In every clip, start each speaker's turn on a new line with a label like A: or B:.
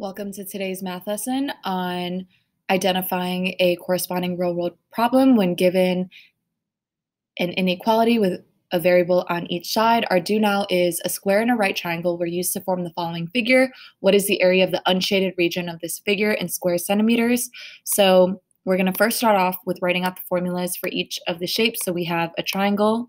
A: Welcome to today's math lesson on identifying a corresponding real world problem when given an inequality with a variable on each side. Our do now is a square and a right triangle were used to form the following figure. What is the area of the unshaded region of this figure in square centimeters? So we're going to first start off with writing out the formulas for each of the shapes. So we have a triangle,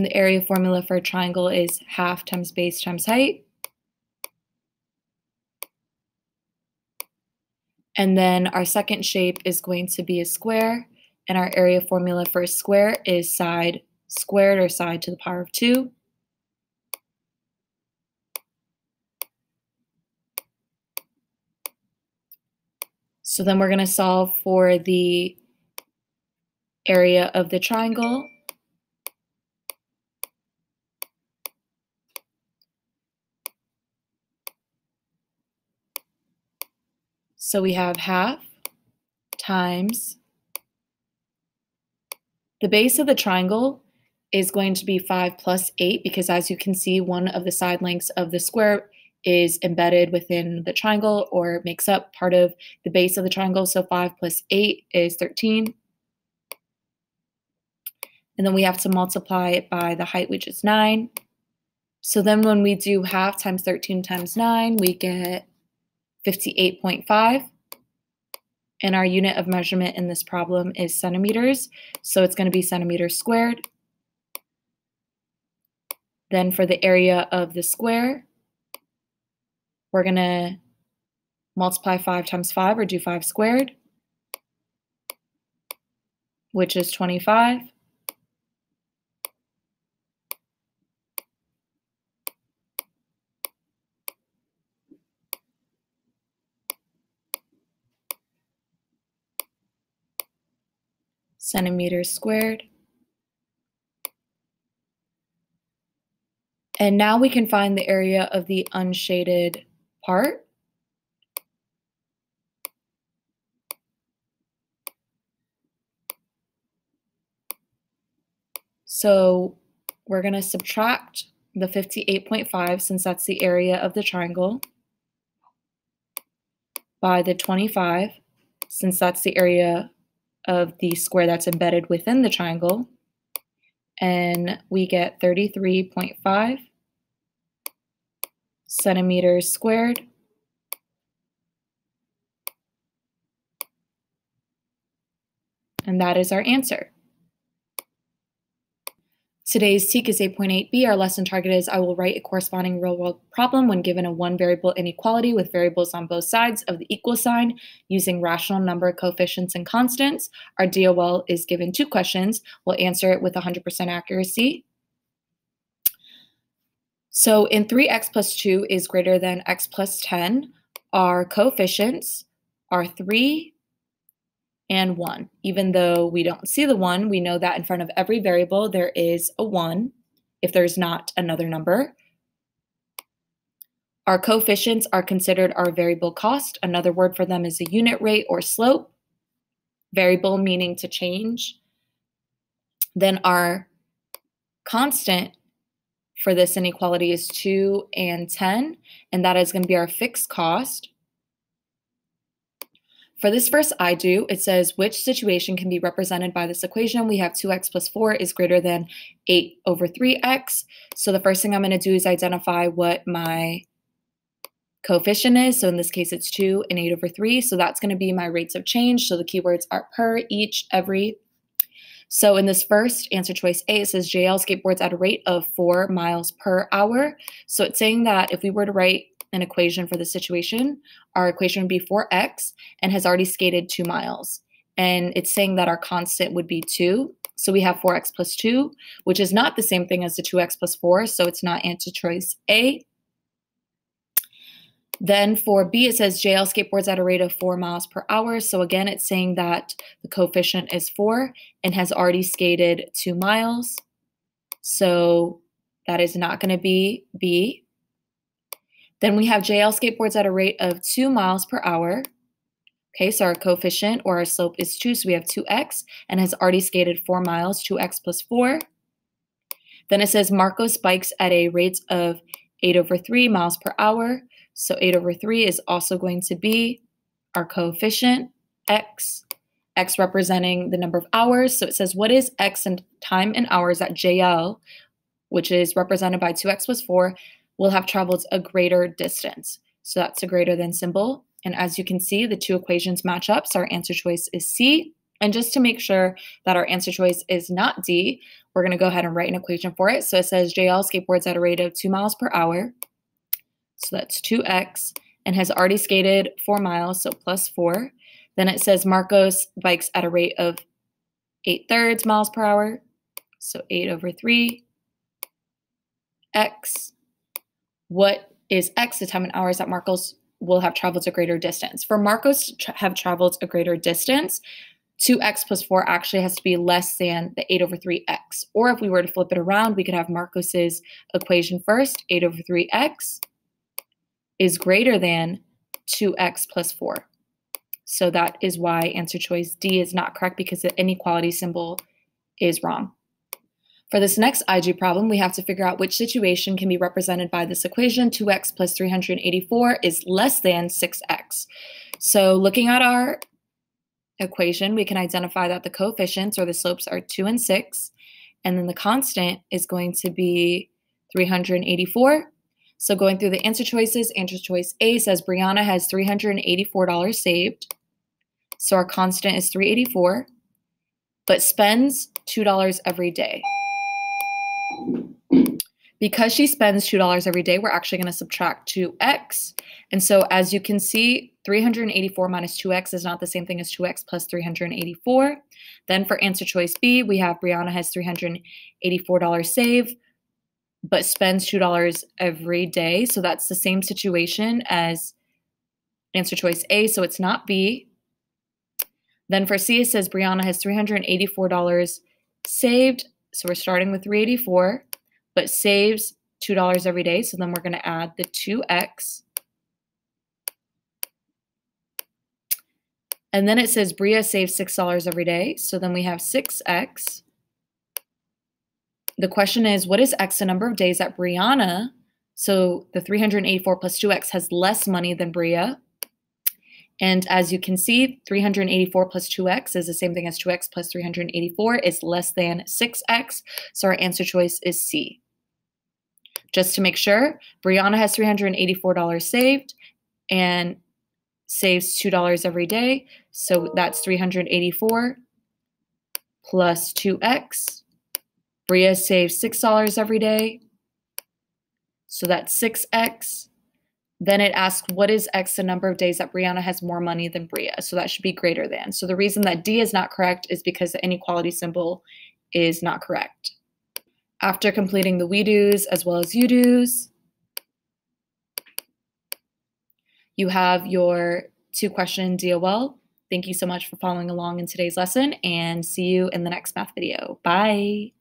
A: And the area formula for a triangle is half times base times height. And then our second shape is going to be a square. And our area formula for a square is side squared or side to the power of 2. So then we're going to solve for the area of the triangle. So we have half times the base of the triangle is going to be 5 plus 8 because as you can see, one of the side lengths of the square is embedded within the triangle or makes up part of the base of the triangle. So 5 plus 8 is 13. And then we have to multiply it by the height, which is 9. So then when we do half times 13 times 9, we get 58.5. And our unit of measurement in this problem is centimeters. So it's going to be centimeters squared. Then for the area of the square, we're going to multiply 5 times 5 or do 5 squared, which is 25. Centimeters squared. And now we can find the area of the unshaded part. So we're going to subtract the 58.5 since that's the area of the triangle by the 25 since that's the area of the square that's embedded within the triangle. And we get 33.5 centimeters squared. And that is our answer. Today's TEK is 8.8b. Our lesson target is I will write a corresponding real world problem when given a one variable inequality with variables on both sides of the equal sign using rational number coefficients and constants. Our DOL is given two questions. We'll answer it with 100% accuracy. So in 3x plus 2 is greater than x plus 10, our coefficients are 3 and 1. Even though we don't see the 1, we know that in front of every variable there is a 1 if there's not another number. Our coefficients are considered our variable cost. Another word for them is a unit rate or slope. Variable meaning to change. Then our constant for this inequality is 2 and 10, and that is going to be our fixed cost. For this first I do, it says which situation can be represented by this equation. We have 2x plus 4 is greater than 8 over 3x. So the first thing I'm going to do is identify what my coefficient is. So in this case, it's 2 and 8 over 3. So that's going to be my rates of change. So the keywords are per, each, every. So in this first answer choice A, it says JL skateboards at a rate of 4 miles per hour. So it's saying that if we were to write an equation for the situation, our equation would be 4x and has already skated 2 miles. And it's saying that our constant would be 2. So we have 4x plus 2, which is not the same thing as the 2x plus 4, so it's not answer choice A. Then for B, it says JL skateboards at a rate of 4 miles per hour. So again, it's saying that the coefficient is 4 and has already skated 2 miles. So that is not going to be B. Then we have JL skateboards at a rate of 2 miles per hour. Okay, so our coefficient or our slope is 2, so we have 2x and has already skated 4 miles, 2x plus 4. Then it says Marcos bikes at a rate of 8 over 3 miles per hour. So 8 over 3 is also going to be our coefficient, x, x representing the number of hours. So it says, what is x in time in hours at JL, which is represented by 2x plus 4, will have traveled a greater distance. So that's a greater than symbol. And as you can see, the two equations match up. So our answer choice is C. And just to make sure that our answer choice is not D, we're going to go ahead and write an equation for it. So it says JL skateboards at a rate of 2 miles per hour. So that's 2x and has already skated 4 miles, so plus 4. Then it says Marcos bikes at a rate of 8 thirds miles per hour. So 8 over 3 x. What is x the time in hours that Marcos will have traveled a greater distance? For Marcos to tra have traveled a greater distance, 2x plus 4 actually has to be less than the 8 over 3x. Or if we were to flip it around, we could have Marcos's equation first, 8 over 3x is greater than 2x plus 4. So that is why answer choice D is not correct because the inequality symbol is wrong. For this next IG problem, we have to figure out which situation can be represented by this equation, 2x plus 384 is less than 6x. So looking at our equation, we can identify that the coefficients or the slopes are 2 and 6, and then the constant is going to be 384. So going through the answer choices, answer choice A says Brianna has $384 saved. So our constant is 384, but spends $2 every day. Because she spends $2 every day, we're actually going to subtract 2x. And so as you can see, 384 minus 2x is not the same thing as 2x plus 384. Then for answer choice B, we have Brianna has $384 save, but spends $2 every day. So that's the same situation as answer choice A. So it's not B. Then for C, it says Brianna has $384 saved. So we're starting with 384 but saves $2 every day. So then we're going to add the 2x. And then it says Bria saves $6 every day. So then we have 6x. The question is, what is x the number of days that Brianna, so the 384 plus 2x has less money than Bria. And as you can see, 384 plus 2x is the same thing as 2x plus 384 is less than 6x. So our answer choice is C. Just to make sure, Brianna has $384 saved and saves $2 every day. So that's 384 plus 2x. Bria saves $6 every day. So that's 6x. Then it asks, what is x the number of days that Brianna has more money than Bria? So that should be greater than. So the reason that D is not correct is because the inequality symbol is not correct. After completing the we do's as well as you do's, you have your two question DOL. Thank you so much for following along in today's lesson and see you in the next math video. Bye.